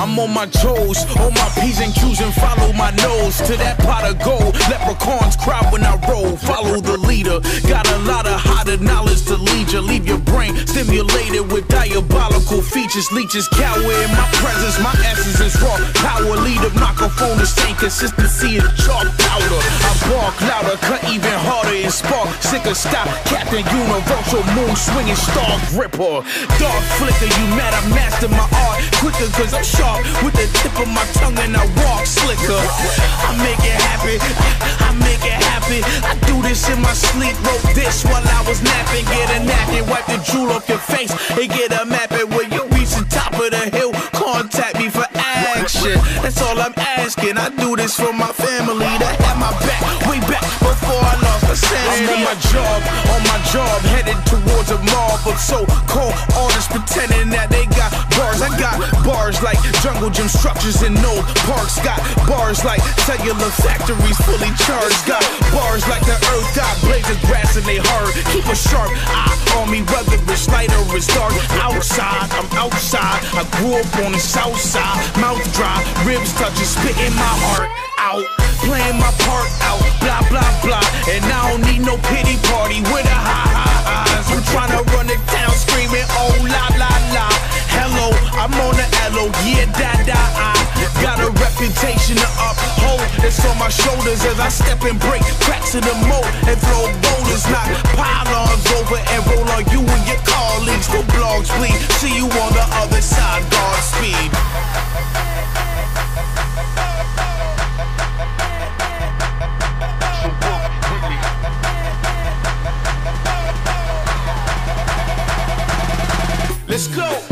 I'm on my toes, on my P's and Q's and follow my nose to that pot of gold. Leprechauns cry when I roll, follow the leader. Got a lot of hotter knowledge to lead you. Leave your brain stimulated with diabolical features. Leeches cower in my presence, my essence is raw. Power leader, microphone the same consistency as chalk powder. I bark louder, cut even harder and spark. Sick of stop, Captain Universal, moon swinging star gripper. Dark flicker, you mad? I master my art quicker cause I'm sharp with the tip of my tongue and I walk slicker. I make it happen, I make it happen. I do this in my sleep, wrote this while I was napping. Get a napkin, wipe the drool off your face, and get a map it when you reach the top of the hill. Contact me for action. That's all I'm asking. I do this for my family that had my back way back before I lost my sanity. I'm on my job, on my job, headed towards a mob of so-called artists pretending that they got bars. Like jungle gym structures in no parks. Got bars like cellular factories fully charged. Got bars like the earth got blades of grass and they hard. Keep a sharp eye on me, whether it's light or it's dark. Outside, I'm outside. I grew up on the south side, mouth dry, ribs touching, spitting my heart out, playing my part out. Blah blah blah, and I don't need no pity party with I'm on the aloe, yeah, da da. I got a reputation to uphold. It's on my shoulders as I step and break cracks in the moat and throw boulders, knock pylons over and roll on you and your colleagues. The blogs bleed. See you on the other side. Godspeed. Let's go!